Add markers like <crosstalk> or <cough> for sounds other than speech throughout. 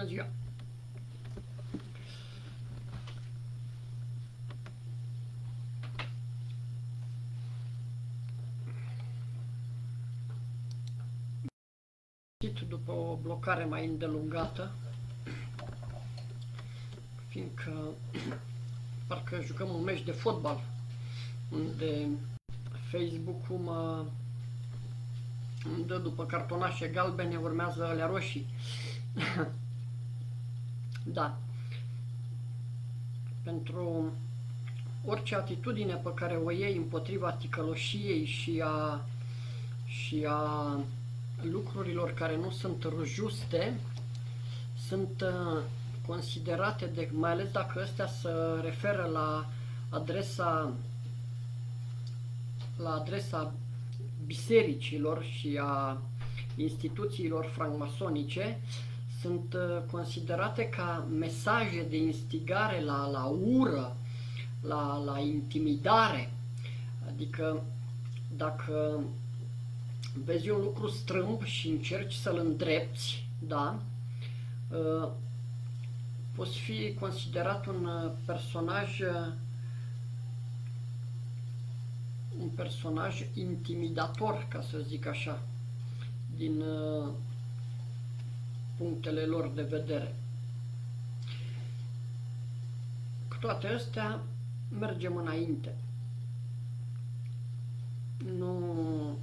Bună ziua! după o blocare mai îndelungată, fiindcă parcă jucăm un meci de fotbal, unde Facebook-ul mă îmi dă după cartonașe galbene, urmează alea roșii. Da. Pentru orice atitudine pe care o iei împotriva ticăloșiei și a, și a lucrurilor care nu sunt juste, sunt uh, considerate, de, mai ales dacă astea se referă la adresa la adresa bisericilor și a instituțiilor francmasonice, sunt uh, considerate ca mesaje de instigare la, la ură, la, la intimidare. Adică dacă vezi un lucru strâmb și încerci să-l îndrepți, da, uh, poți fi considerat un uh, personaj un personaj intimidator, ca să zic așa, din uh, punctele lor de vedere. Cu toate astea, mergem înainte. Nu,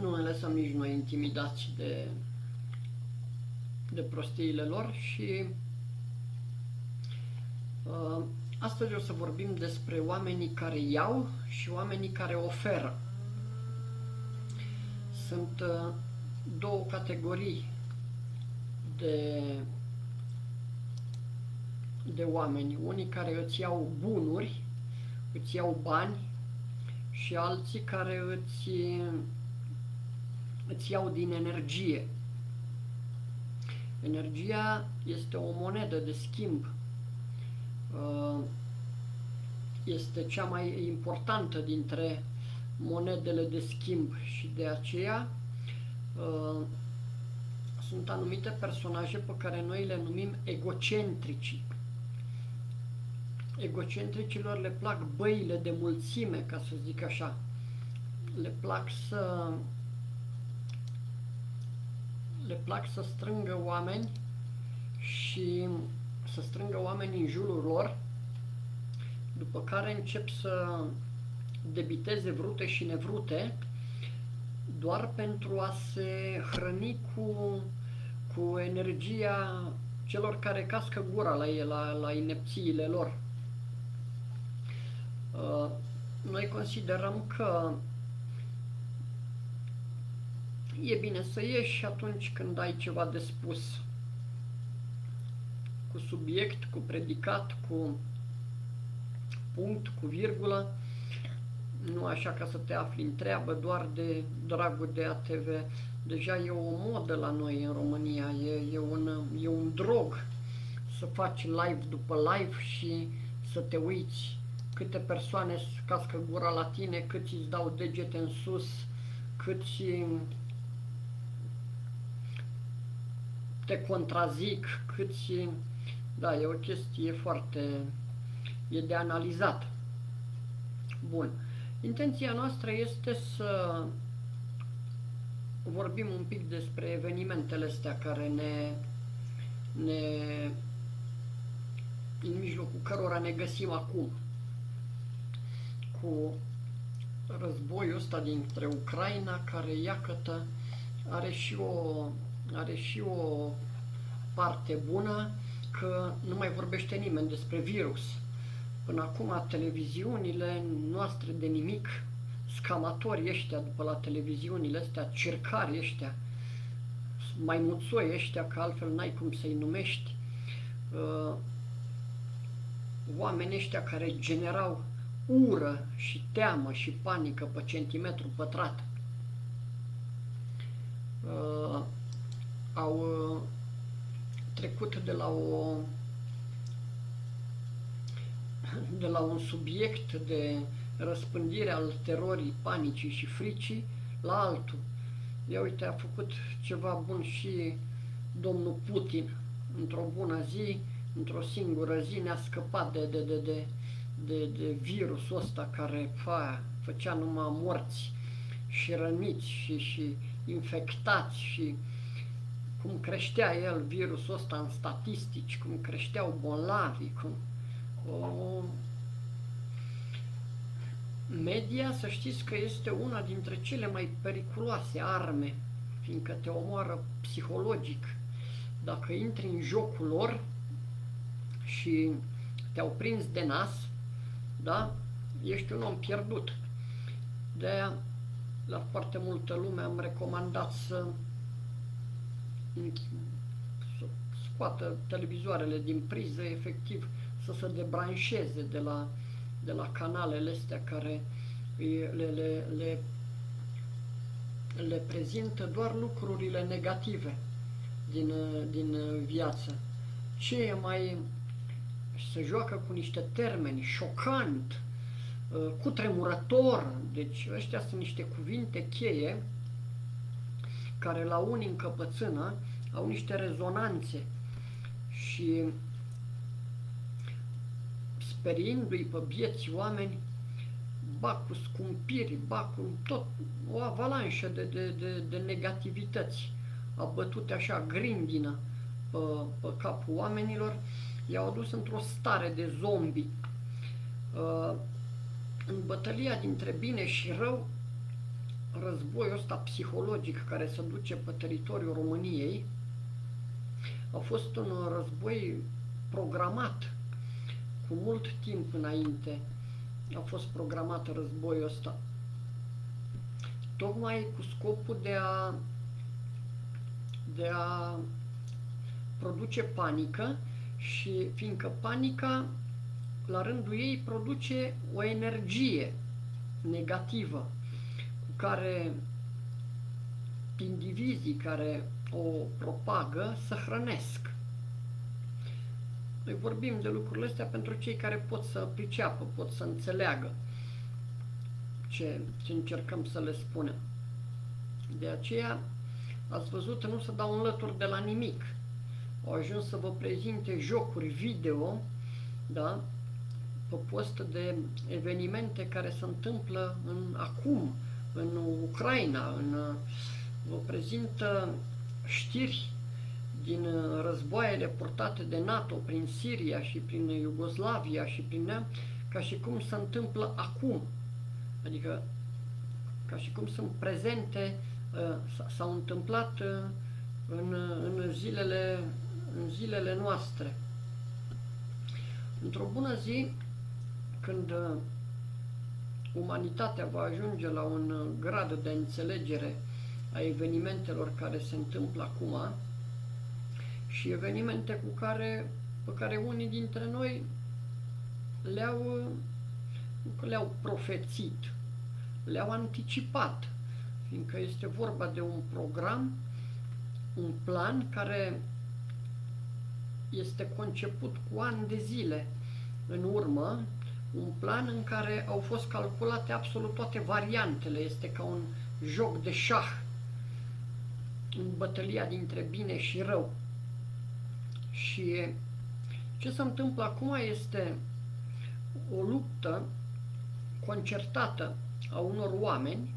nu ne lăsăm nici noi intimidați de, de prostiile lor și uh, Astăzi o să vorbim despre oamenii care iau și oamenii care oferă. Sunt uh, două categorii de, de oameni. Unii care îți iau bunuri, îți iau bani și alții care îți, îți iau din energie. Energia este o monedă de schimb Uh, este cea mai importantă dintre monedele de schimb și de aceea uh, sunt anumite personaje pe care noi le numim egocentrici. Egocentricilor le plac băile de mulțime, ca să zic așa. Le plac să le plac să strângă oameni și să strângă oamenii în jurul lor, după care încep să debiteze vrute și nevrute, doar pentru a se hrăni cu, cu energia celor care cască gura la, ei, la, la inepțiile lor. Uh, noi considerăm că e bine să ieși atunci când ai ceva de spus cu subiect, cu predicat, cu punct, cu virgulă, nu așa ca să te afli în treabă doar de dragul de ATV. Deja e o modă la noi în România, e, e, un, e un drog să faci live după live și să te uiți câte persoane cască gura la tine, cât îți dau degete în sus, cât te contrazic, cât da, e o chestie foarte... e de analizat. Bun. Intenția noastră este să vorbim un pic despre evenimentele astea care ne, ne în mijlocul cărora ne găsim acum cu războiul ăsta dintre Ucraina care iacătă are și o are și o parte bună că nu mai vorbește nimeni despre virus. Până acum televiziunile noastre de nimic, scamatori ăștia după la televiziunile astea, cercari ăștia, maimuțoi ăștia, că altfel n-ai cum să-i numești, uh, oameni ăștia care generau ură și teamă și panică pe centimetru pătrat. Uh, au uh, trecut de la o de la un subiect de răspândire al terorii, panicii și fricii la altul. Ia uite, a făcut ceva bun și domnul Putin, într-o bună zi, într-o singură zi, ne-a scăpat de, de, de, de, de, de virusul ăsta care fa, făcea numai morți și răniți și, și infectați și cum creștea el virusul ăsta în statistici, cum creșteau bolnavi, cum... O... Media, să știți că este una dintre cele mai periculoase arme, fiindcă te omoară psihologic. Dacă intri în jocul lor și te-au prins de nas, da? Ești un om pierdut. De aia, la foarte multă lume am recomandat să să scoată televizoarele din priză, efectiv să se debranșeze de la, de la canalele astea care le, le, le, le prezintă doar lucrurile negative din, din viață. Ce e mai se joacă cu niște termeni șocant, cu tremurător, deci ăștia sunt niște cuvinte cheie care la unii încăpățână au niște rezonanțe și speriindu-i pe vieții oameni, ba cu scumpiri, ba cu tot, o avalanșă de, de, de, de negativități a bătut așa grindină pe, pe capul oamenilor, i-au adus într-o stare de zombi. Uh, în bătălia dintre bine și rău, războiul ăsta psihologic care se duce pe teritoriul României a fost un război programat cu mult timp înainte. A fost programat războiul ăsta. Tocmai cu scopul de a, de a produce panică și fiindcă panica la rândul ei produce o energie negativă care indivizii care o propagă să hrănesc. Noi vorbim de lucrurile astea pentru cei care pot să priceapă, pot să înțeleagă ce, ce încercăm să le spunem. De aceea, ați văzut, nu se dau înlături de la nimic. Au ajuns să vă prezinte jocuri video, da, pe post de evenimente care se întâmplă în acum, în Ucraina, în, vă prezintă știri din războaiele purtate de NATO prin Siria și prin Iugoslavia și prin ea, ca și cum se întâmplă acum. Adică ca și cum sunt prezente, uh, s-au întâmplat uh, în, în, zilele, în zilele noastre. Într-o bună zi, când uh, umanitatea va ajunge la un uh, grad de înțelegere a evenimentelor care se întâmplă acum și evenimente cu care, pe care unii dintre noi le-au le-au profețit, le-au anticipat, fiindcă este vorba de un program, un plan care este conceput cu ani de zile în urmă un plan în care au fost calculate absolut toate variantele. Este ca un joc de șah în bătălia dintre bine și rău. Și ce se întâmplă acum este o luptă concertată a unor oameni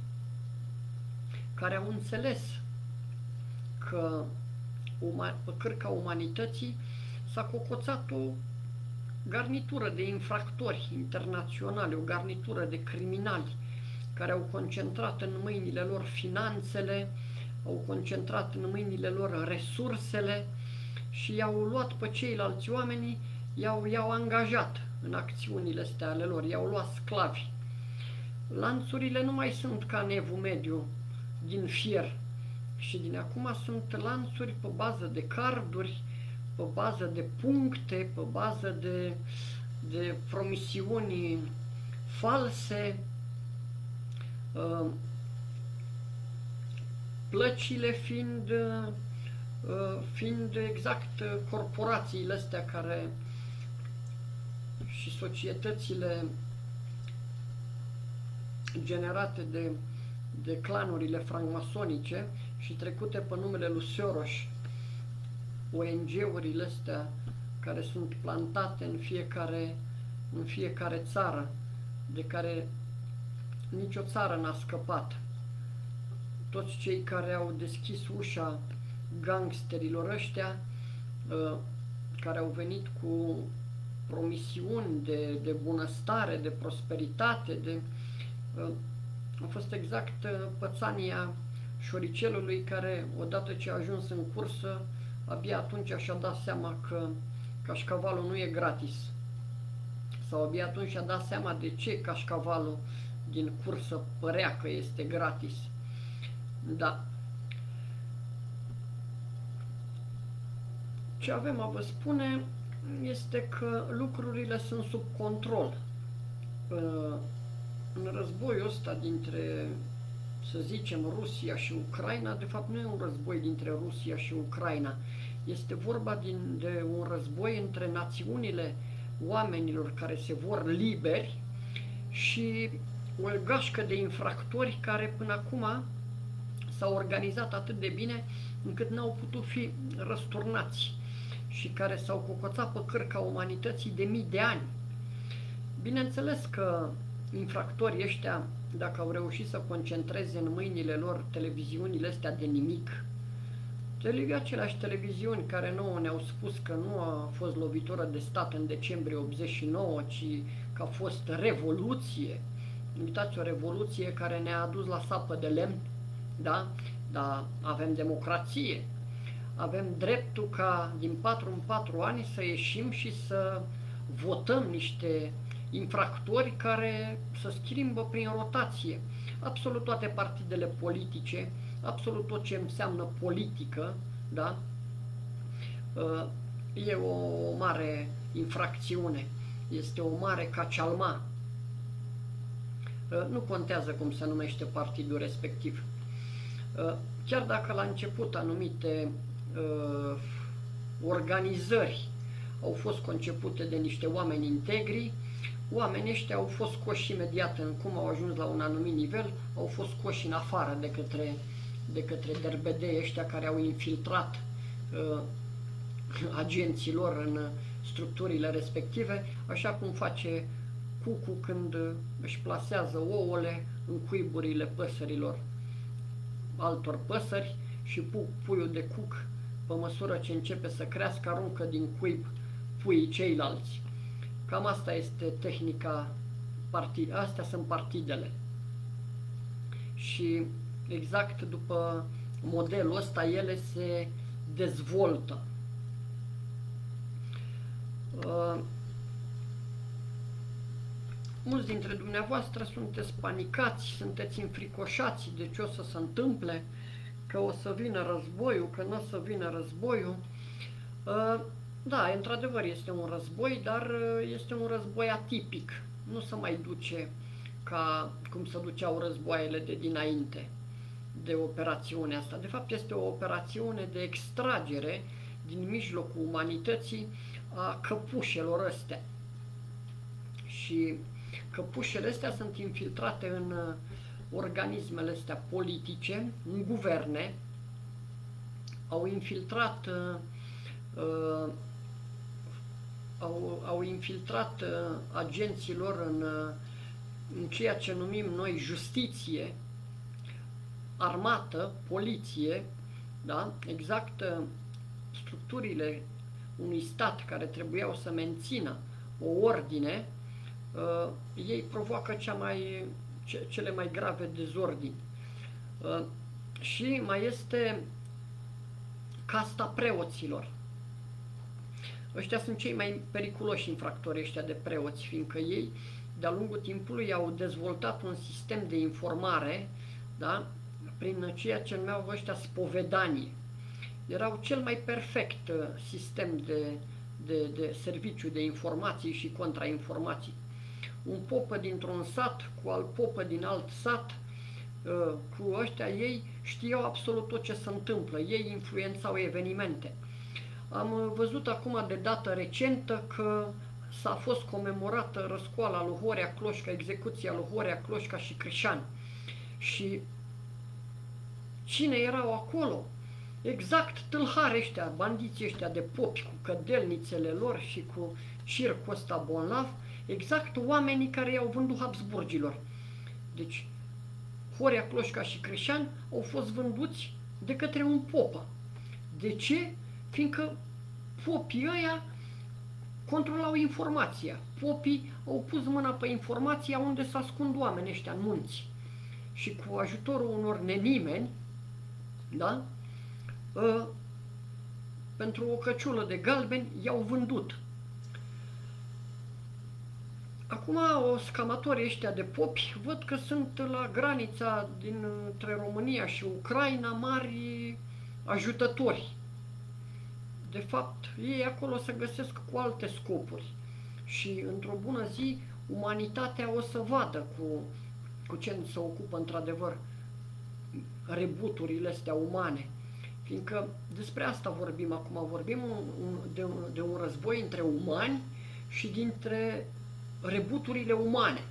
care au înțeles că pe cârca umanității s-a cocoțat o garnitură de infractori internaționali, o garnitură de criminali care au concentrat în mâinile lor finanțele, au concentrat în mâinile lor resursele și i-au luat pe ceilalți oameni, i-au, i-au angajat în acțiunile astea ale lor, i-au luat sclavi. Lanțurile nu mai sunt ca în evul mediu, din fier, și din acum sunt lanțuri pe bază de carduri, pe bază de puncte, pe bază de, de promisiuni false, uh, plăcile fiind, uh, fiind exact corporațiile astea care și societățile generate de, de clanurile francmasonice și trecute pe numele lui Soros, ONG-urile astea care sunt plantate în fiecare, în fiecare țară, de care nicio țară n-a scăpat. Toți cei care au deschis ușa gangsterilor ăștia, uh, care au venit cu promisiuni de, de bunăstare, de prosperitate, de, uh, a fost exact uh, pățania șoricelului care, odată ce a ajuns în cursă, abia atunci și-a dat seama că cașcavalul nu e gratis. Sau abia atunci și-a dat seama de ce cașcavalul din cursă părea că este gratis. Da. Ce avem a vă spune este că lucrurile sunt sub control. În războiul ăsta dintre, să zicem, Rusia și Ucraina, de fapt nu e un război dintre Rusia și Ucraina. Este vorba din, de un război între națiunile oamenilor care se vor liberi și o gașcă de infractori care până acum s-au organizat atât de bine încât n-au putut fi răsturnați și care s-au cocoțat pe cărca umanității de mii de ani. Bineînțeles că infractorii ăștia, dacă au reușit să concentreze în mâinile lor televiziunile astea de nimic, aceleași televiziuni care nouă ne-au spus că nu a fost lovitură de stat în decembrie 89, ci că a fost revoluție, uitați o revoluție care ne-a adus la sapă de lemn, da? Dar avem democrație, avem dreptul ca din 4 în 4 ani să ieșim și să votăm niște infractori care să schimbă prin rotație. Absolut toate partidele politice, absolut tot ce înseamnă politică, da? Uh, e o mare infracțiune, este o mare cacialma. Uh, nu contează cum se numește partidul respectiv. Uh, chiar dacă la început anumite organizări. Au fost concepute de niște oameni integri, Oamenii ăștia au fost scoși imediat în cum au ajuns la un anumit nivel, au fost scoși în afară de către, de către derbedei ăștia care au infiltrat uh, agenții lor în structurile respective, așa cum face cucu când își plasează ouăle în cuiburile păsărilor altor păsări și pu puiul de cuc, pe măsură ce începe să crească, aruncă din cuib puii ceilalți. Cam asta este tehnica, partid, astea sunt partidele. Și exact după modelul ăsta ele se dezvoltă. Uh, mulți dintre dumneavoastră sunteți panicați, sunteți înfricoșați de ce o să se întâmple, că o să vină războiul, că nu o să vină războiul. Uh, da, într-adevăr este un război, dar uh, este un război atipic. Nu se mai duce ca cum se duceau războaiele de dinainte de operațiunea asta. De fapt, este o operațiune de extragere din mijlocul umanității a căpușelor astea. Și căpușele astea sunt infiltrate în uh, organismele astea politice, în guverne, au infiltrat uh, uh, au, au infiltrat uh, agenților în, uh, în ceea ce numim noi justiție, armată, poliție, da? exact uh, structurile unui stat care trebuiau să mențină o ordine, uh, ei provoacă cea mai, ce, cele mai grave dezordini. Uh, și mai este casta preoților. Ăștia sunt cei mai periculoși infractori ăștia de preoți, fiindcă ei, de-a lungul timpului, au dezvoltat un sistem de informare, da? prin ceea ce numeau ăștia spovedanie. Erau cel mai perfect uh, sistem de, de, de serviciu de informații și contrainformații. Un popă dintr-un sat cu alt popă din alt sat, uh, cu ăștia ei știau absolut tot ce se întâmplă, ei influențau evenimente. Am văzut acum de dată recentă că s-a fost comemorată răscoala lui Horea Cloșca, execuția lui Horea Cloșca și Crișan. Și cine erau acolo? exact tâlhare ăștia, bandiții ăștia de popi cu cădelnițele lor și cu circul ăsta bolnav, exact oamenii care i-au vândut Habsburgilor. Deci, Horia Cloșca și Creșan au fost vânduți de către un popă. De ce? Fiindcă popii ăia controlau informația. Popii au pus mâna pe informația unde se ascund oamenii ăștia în munți. Și cu ajutorul unor nenimeni, da? Ă, pentru o căciulă de galbeni i-au vândut. Acum, o scamatorii ăștia de popi văd că sunt la granița dintre România și Ucraina mari ajutători. De fapt, ei acolo se găsesc cu alte scopuri. Și într-o bună zi, umanitatea o să vadă cu, cu ce se ocupă într-adevăr rebuturile astea umane. Fiindcă despre asta vorbim acum, vorbim de, de un război între umani și dintre rebuturile umane.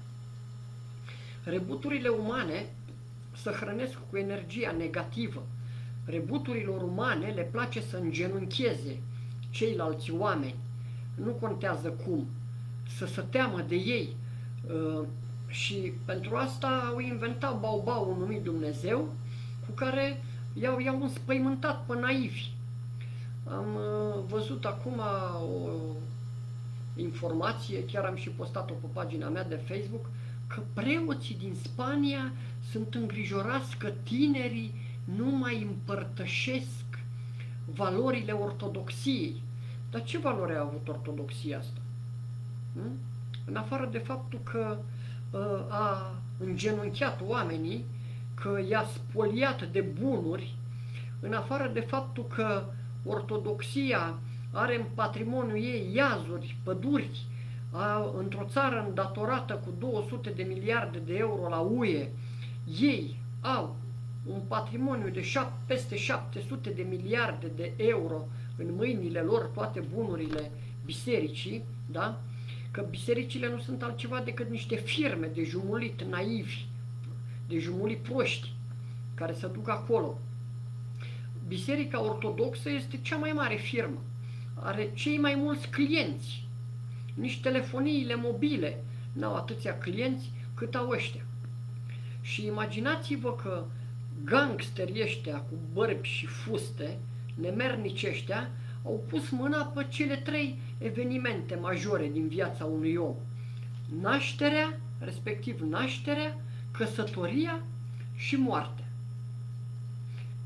Rebuturile umane se hrănesc cu energia negativă. Rebuturilor umane le place să îngenuncheze ceilalți oameni. Nu contează cum. Să se teamă de ei. Uh, și pentru asta au inventat baubau numit Dumnezeu, cu care i-au, i-au înspăimântat pe naivi. Am uh, văzut acum o informație, chiar am și postat-o pe pagina mea de Facebook, că preoții din Spania sunt îngrijorați că tinerii nu mai împărtășesc valorile ortodoxiei. Dar ce valoare a avut ortodoxia asta? Hmm? În afară de faptul că uh, a îngenunchiat oamenii, că i-a spoliat de bunuri, în afară de faptul că ortodoxia are în patrimoniul ei iazuri, păduri, într-o țară îndatorată cu 200 de miliarde de euro la UE, ei au un patrimoniu de șap, peste 700 de miliarde de euro în mâinile lor, toate bunurile bisericii, da? că bisericile nu sunt altceva decât niște firme de jumulit naivi, de jumulit proști, care se duc acolo. Biserica Ortodoxă este cea mai mare firmă are cei mai mulți clienți. Nici telefoniile mobile n-au atâția clienți cât au ăștia. Și imaginați-vă că gangsterii ăștia cu bărbi și fuste, nemernici ăștia, au pus mâna pe cele trei evenimente majore din viața unui om. Nașterea, respectiv nașterea, căsătoria și moartea.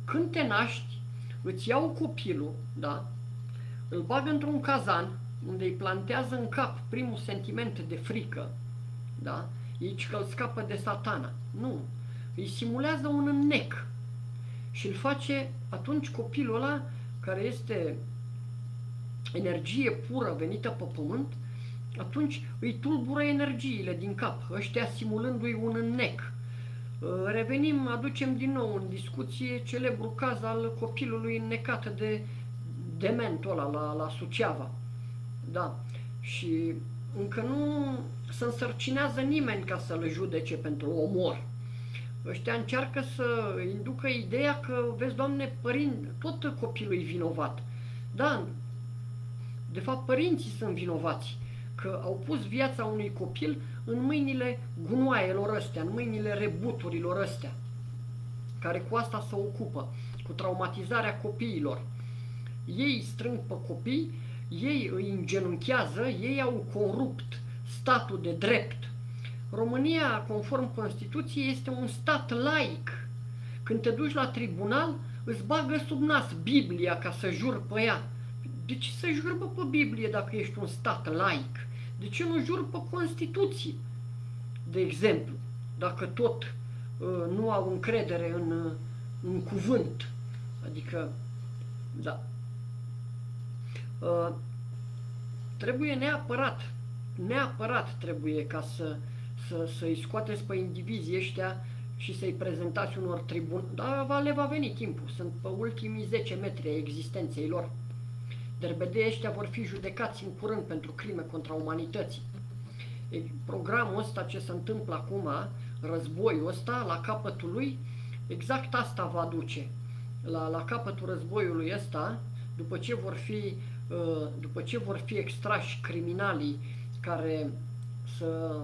Când te naști, îți iau copilul, da? Îl bagă într-un cazan unde îi plantează în cap primul sentiment de frică, da? Aici că îl scapă de satana. Nu. Îi simulează un înnec și îl face atunci copilul ăla care este energie pură venită pe pământ, atunci îi tulbură energiile din cap, ăștia simulându-i un înnec. Revenim, aducem din nou în discuție celebru caz al copilului înnecat de dementul ăla la, la Suceava. Da. Și încă nu se însărcinează nimeni ca să-l judece pentru omor. Ăștia încearcă să inducă ideea că, vezi, Doamne, părinți, tot copilul e vinovat. Da, de fapt, părinții sunt vinovați, că au pus viața unui copil în mâinile gunoaielor ăstea, în mâinile rebuturilor ăstea, care cu asta se ocupă, cu traumatizarea copiilor ei strâng pe copii, ei îi îngenunchează, ei au corupt statul de drept. România, conform Constituției, este un stat laic. Când te duci la tribunal, îți bagă sub nas Biblia ca să jur pe ea. De ce să jur pe Biblie dacă ești un stat laic? De ce nu jur pe Constituție? De exemplu, dacă tot uh, nu au încredere în, uh, în cuvânt. Adică, da, Uh, trebuie neapărat, neapărat trebuie ca să, să, să-i scoateți pe indivizii ăștia și să-i prezentați unor tribuni, dar va, le va veni timpul, sunt pe ultimii 10 metri ai existenței lor. Derbedei ăștia vor fi judecați în curând pentru crime contra umanității. E, programul ăsta ce se întâmplă acum, războiul ăsta, la capătul lui, exact asta va duce. la, la capătul războiului ăsta, după ce vor fi, uh, după ce vor fi extrași criminalii care să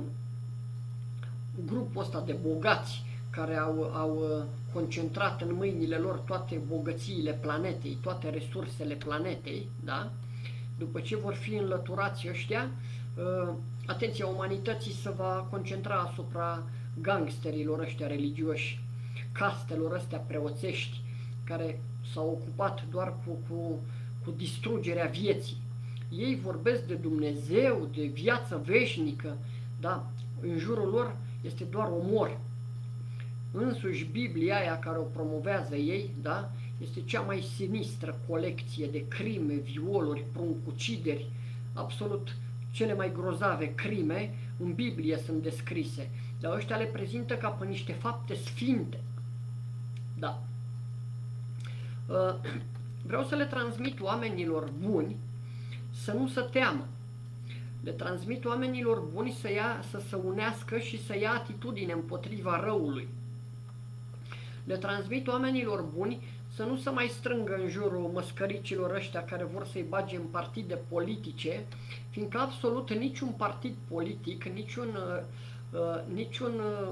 grupul ăsta de bogați care au, au uh, concentrat în mâinile lor toate bogățiile planetei, toate resursele planetei, da? după ce vor fi înlăturați ăștia, uh, atenția umanității se va concentra asupra gangsterilor ăștia religioși, castelor ăstea preoțești, care s-au ocupat doar cu, cu, cu distrugerea vieții. Ei vorbesc de Dumnezeu, de viață veșnică, da? în jurul lor este doar omor. Însuși Biblia aia care o promovează ei, da? este cea mai sinistră colecție de crime, violuri, pruncucideri, absolut cele mai grozave crime în Biblie sunt descrise. Dar ăștia le prezintă ca pe niște fapte sfinte. Da. Uh, vreau să le transmit oamenilor buni să nu se teamă. Le transmit oamenilor buni să, ia, să se unească și să ia atitudine împotriva răului. Le transmit oamenilor buni să nu se mai strângă în jurul măscăricilor ăștia care vor să-i bage în partide politice, fiindcă absolut niciun partid politic, niciun, uh, uh, niciun uh,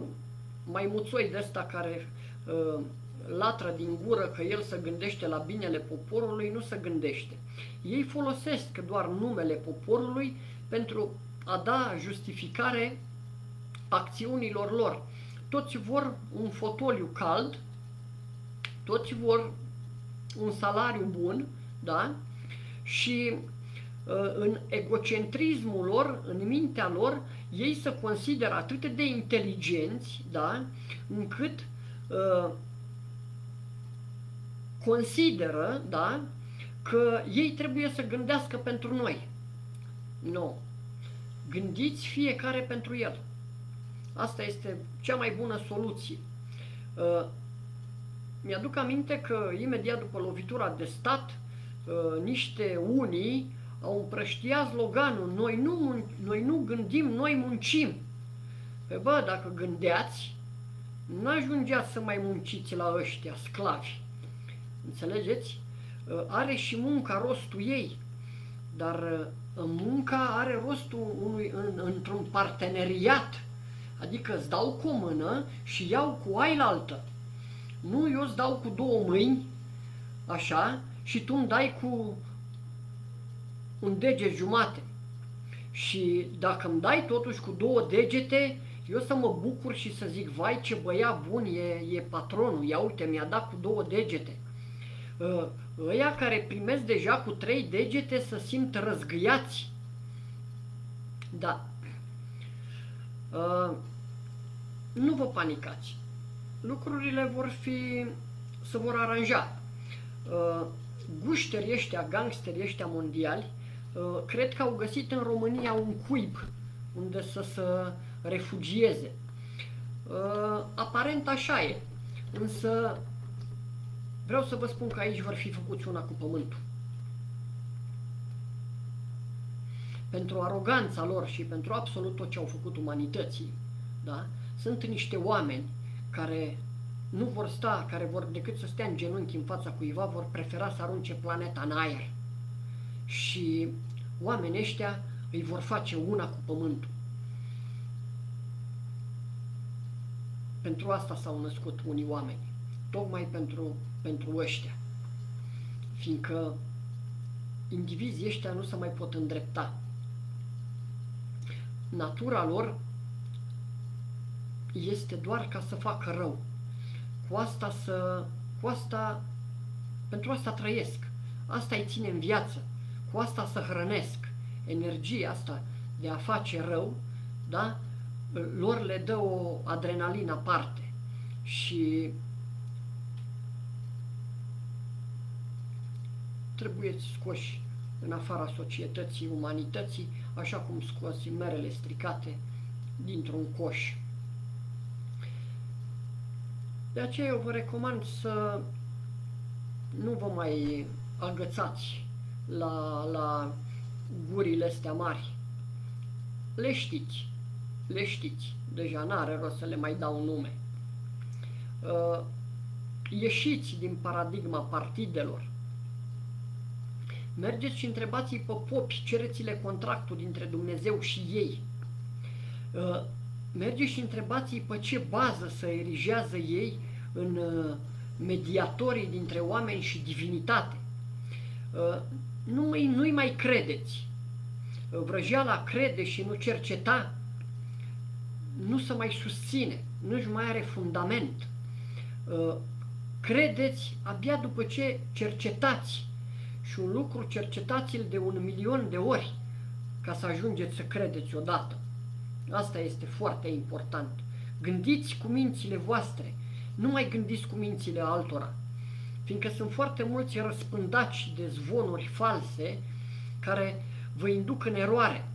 maimuțoi de ăsta care uh, latră din gură că el se gândește la binele poporului, nu se gândește. Ei folosesc doar numele poporului pentru a da justificare acțiunilor lor. Toți vor un fotoliu cald, toți vor un salariu bun, da? Și uh, în egocentrismul lor, în mintea lor, ei se consideră atât de inteligenți, da? Încât uh, consideră, da? Că ei trebuie să gândească pentru noi. Nu. Gândiți fiecare pentru el. Asta este cea mai bună soluție. Uh, mi-aduc aminte că imediat după lovitura de stat, uh, niște unii au împrăștiat sloganul noi nu, noi nu gândim, noi muncim. Pe bă, dacă gândeați, nu ajungeați să mai munciți la ăștia, sclavi. Înțelegeți? Uh, are și munca rostul ei, dar uh, munca are rostul unui, în, într-un parteneriat. Adică îți dau cu o mână și iau cu ailaltă. Nu, eu îți dau cu două mâini, așa, și tu îmi dai cu un deget jumate. Și dacă îmi dai totuși cu două degete, eu să mă bucur și să zic, vai ce băiat bun e, e patronul, ia uite, mi-a dat cu două degete. Ă, ăia care primesc deja cu trei degete să simt răzgâiați. Da. Uh, nu vă panicați lucrurile vor fi, se vor aranja. Uh, gușterii ăștia, gangsterii ăștia mondiali, uh, cred că au găsit în România un cuib unde să se refugieze. Uh, aparent așa e, însă vreau să vă spun că aici vor fi făcuți una cu pământul. Pentru aroganța lor și pentru absolut tot ce au făcut umanității, da? sunt niște oameni care nu vor sta, care vor decât să stea în genunchi în fața cuiva, vor prefera să arunce planeta în aer. Și oamenii ăștia îi vor face una cu pământul. Pentru asta s-au născut unii oameni, tocmai pentru, pentru ăștia. Fiindcă indivizii ăștia nu se mai pot îndrepta. Natura lor este doar ca să facă rău. Cu asta să, cu asta, pentru asta trăiesc. Asta îi ține în viață. Cu asta să hrănesc. Energia asta de a face rău, da? Lor le dă o adrenalină aparte. Și trebuie scoși în afara societății, umanității, așa cum scoți merele stricate dintr-un coș. De aceea eu vă recomand să nu vă mai agățați la, la gurile astea mari. Le știți, le știți, deja n-are rost să le mai dau nume. Uh, ieșiți din paradigma partidelor. Mergeți și întrebați-i pe popi, cereți-le contractul dintre Dumnezeu și ei. Uh, mergeți și întrebați-i pe ce bază să erigează ei în uh, mediatorii dintre oameni și divinitate. Uh, nu-i, nu mai credeți. Vrăjeala crede și nu cerceta, nu se mai susține, nu-și mai are fundament. Credeți abia după ce cercetați și un lucru cercetați-l de un milion de ori ca să ajungeți să credeți odată. Asta este foarte important. Gândiți cu mințile voastre, nu mai gândiți cu mințile altora, fiindcă sunt foarte mulți răspândaci de zvonuri false care vă induc în eroare.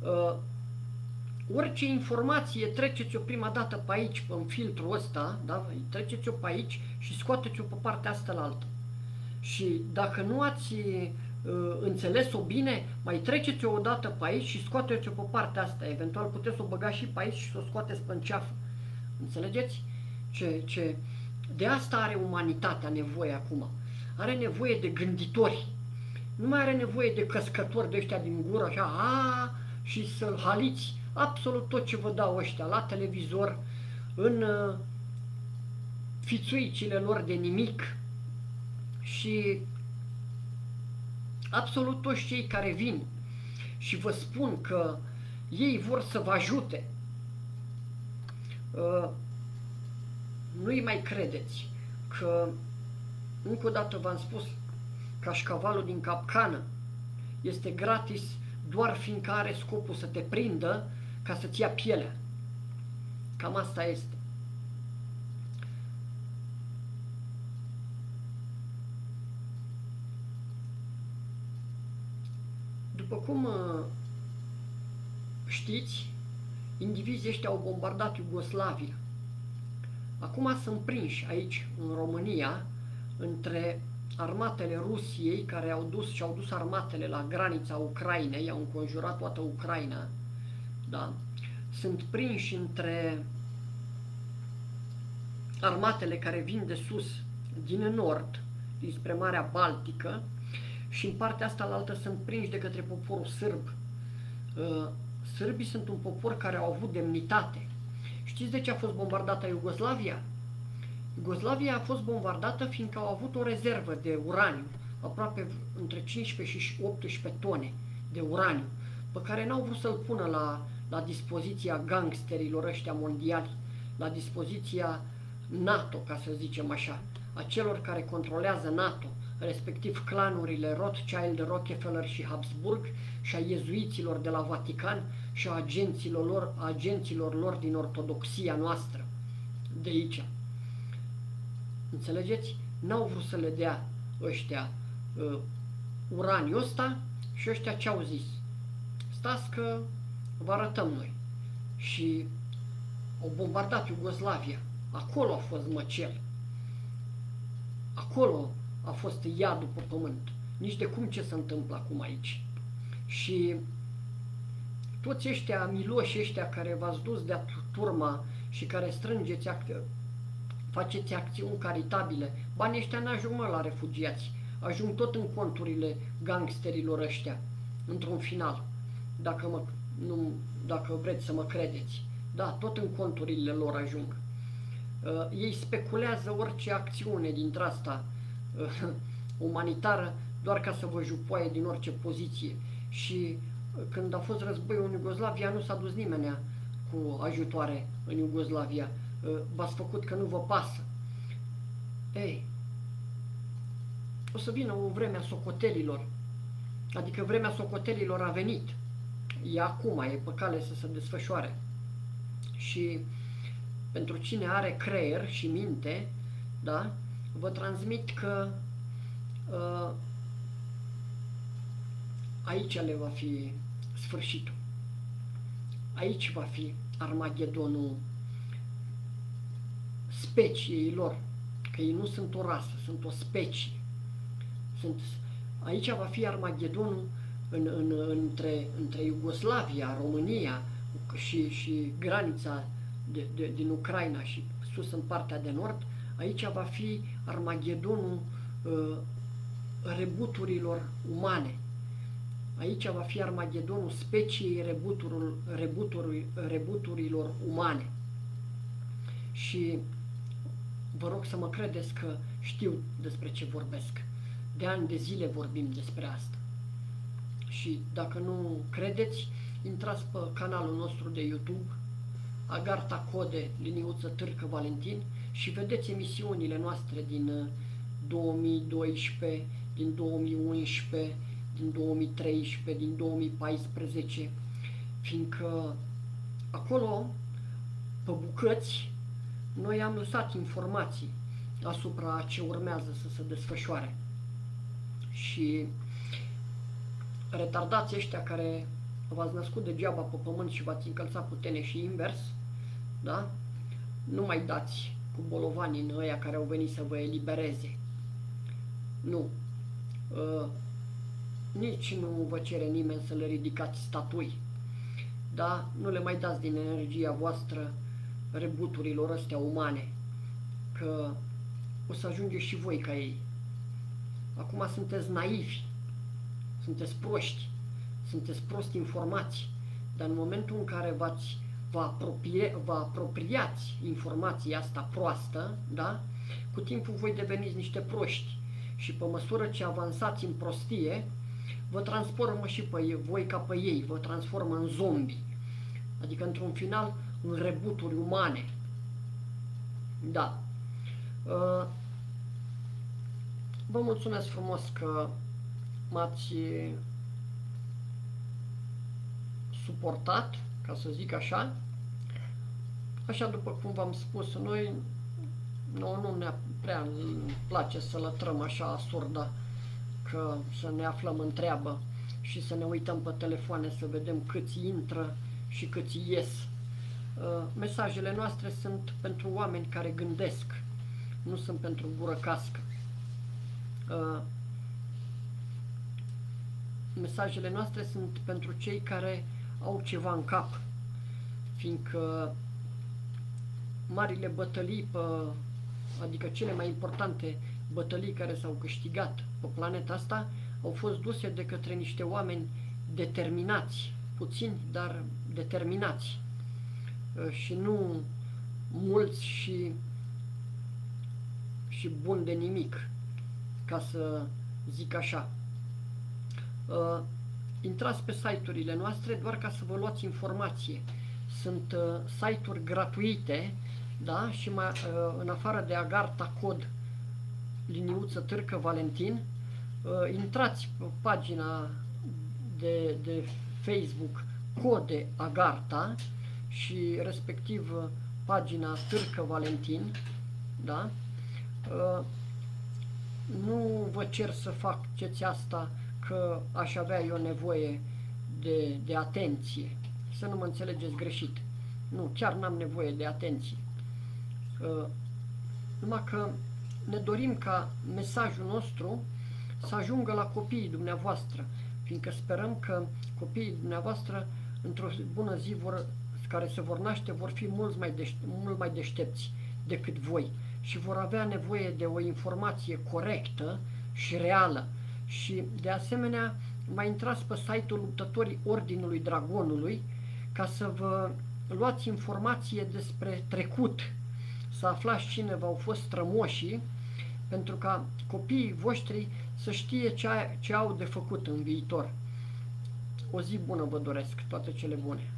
Uh, orice informație treceți-o prima dată pe aici, pe filtrul ăsta, da? treceți-o pe aici și scoateți-o pe partea asta la altă. Și dacă nu ați uh, înțeles-o bine, mai treceți-o o dată pe aici și scoateți-o pe partea asta. Eventual puteți să o băgați și pe aici și să o scoateți pe înceafă. Înțelegeți? Ce, ce... De asta are umanitatea nevoie acum. Are nevoie de gânditori. Nu mai are nevoie de căscători de ăștia din gură, așa, a, și să haliți absolut tot ce vă dau ăștia la televizor, în uh, fițuicile lor de nimic, și absolut toți cei care vin și vă spun că ei vor să vă ajute, uh, nu-i mai credeți că, încă o dată v-am spus, cașcavalul din capcană este gratis doar fiindcă are scopul să te prindă ca să-ți ia pielea. Cam asta este. După cum uh, știți, indivizii ăștia au bombardat Iugoslavia. Acum sunt prinși aici, în România, între armatele Rusiei, care au dus și au dus armatele la granița Ucrainei, au înconjurat toată Ucraina, da? sunt prinși între armatele care vin de sus, din nord, dinspre Marea Baltică, și în partea asta la altă sunt prinși de către poporul sârb. Uh, sârbii sunt un popor care au avut demnitate. Știți de ce a fost bombardată Iugoslavia? Iugoslavia a fost bombardată fiindcă au avut o rezervă de uraniu, aproape între 15 și 18 tone de uraniu, pe care n-au vrut să-l pună la, la dispoziția gangsterilor ăștia mondiali, la dispoziția NATO, ca să zicem așa, a celor care controlează NATO, respectiv clanurile Rothschild, Rockefeller și Habsburg și a iezuiților de la Vatican și a agenților lor, agenților lor din ortodoxia noastră, de aici. Înțelegeți? N-au vrut să le dea ăștia uh, uraniul ăsta și ăștia ce au zis? Stați că vă arătăm noi. Și au bombardat Iugoslavia. Acolo a fost măcel. Acolo a fost iadul pe pământ. Nici de cum ce se întâmplă acum aici. Și toți ăștia miloși ăștia care v-ați dus de turma și care strângeți, act- faceți acțiuni caritabile, banii ăștia n-ajung mă la refugiați, ajung tot în conturile gangsterilor ăștia, într-un final, dacă, mă, nu, dacă vreți să mă credeți. Da, tot în conturile lor ajung. Uh, ei speculează orice acțiune dintre asta, <laughs> umanitară doar ca să vă jupoaie din orice poziție. Și uh, când a fost războiul în Iugoslavia, nu s-a dus nimeni cu ajutoare în Iugoslavia. Uh, v-ați făcut că nu vă pasă. Ei, o să vină o vreme a socotelilor, adică vremea socotelilor a venit. E acum, e pe cale să se desfășoare. Și pentru cine are creier și minte, da, vă transmit că uh, aici le va fi sfârșitul. Aici va fi Armagedonul speciei lor, că ei nu sunt o rasă, sunt o specie. Sunt, aici va fi Armagedonul în, în, între, între Iugoslavia, România și, și granița de, de, din Ucraina și sus în partea de nord, Aici va fi Armagedonul uh, rebuturilor umane. Aici va fi Armagedonul speciei rebuturilor umane. Și vă rog să mă credeți că știu despre ce vorbesc. De ani de zile vorbim despre asta. Și dacă nu credeți, intrați pe canalul nostru de YouTube, Agarta Code, liniuță Târcă Valentin și vedeți emisiunile noastre din 2012, uh, din 2011, din 2013, din 2014, fiindcă acolo, pe bucăți, noi am lăsat informații asupra ce urmează să se desfășoare. Și retardați ăștia care v-ați născut degeaba pe pământ și v-ați încălțat cu tene și invers, da? Nu mai dați cu bolovanii în ăia care au venit să vă elibereze. Nu. Uh, nici nu vă cere nimeni să le ridicați statui. Da? Nu le mai dați din energia voastră rebuturilor astea umane. Că o să ajungeți și voi ca ei. Acum sunteți naivi, sunteți proști, sunteți prosti informați, dar în momentul în care v-ați vă, apropie, vă apropiați informația asta proastă, da? cu timpul voi deveniți niște proști și pe măsură ce avansați în prostie, vă transformă și pe ei, voi ca pe ei, vă transformă în zombi. Adică, într-un final, în rebuturi umane. Da. Uh, vă mulțumesc frumos că m-ați suportat, ca să zic așa. Așa după cum v-am spus, noi nu, nu ne prea place să lătrăm așa surdă că să ne aflăm în treabă și să ne uităm pe telefoane să vedem câți intră și câți ies. Uh, mesajele noastre sunt pentru oameni care gândesc, nu sunt pentru gură cască. Uh, mesajele noastre sunt pentru cei care au ceva în cap, fiindcă marile bătălii, pe, adică cele mai importante bătălii care s-au câștigat pe planeta asta, au fost duse de către niște oameni determinați, puțini, dar determinați uh, și nu mulți și, și buni de nimic, ca să zic așa. Uh, intrați pe site-urile noastre doar ca să vă luați informație. Sunt uh, site-uri gratuite, da? Și mai, uh, în afară de Agarta Cod, liniuță Târcă Valentin, uh, intrați pe pagina de, de Facebook Code Agarta și respectiv uh, pagina Târcă Valentin, da? Uh, nu vă cer să faceți asta că aș avea eu nevoie de, de atenție. Să nu mă înțelegeți greșit. Nu, chiar n-am nevoie de atenție. Uh, numai că ne dorim ca mesajul nostru să ajungă la copiii dumneavoastră, fiindcă sperăm că copiii dumneavoastră într-o bună zi vor, care se vor naște vor fi mult mai, deș- mult mai deștepți decât voi și vor avea nevoie de o informație corectă și reală și de asemenea mai intrați pe site-ul luptătorii Ordinului Dragonului ca să vă luați informație despre trecut, să aflați cine v-au fost strămoșii, pentru ca copiii voștri să știe ce, ce au de făcut în viitor. O zi bună vă doresc, toate cele bune!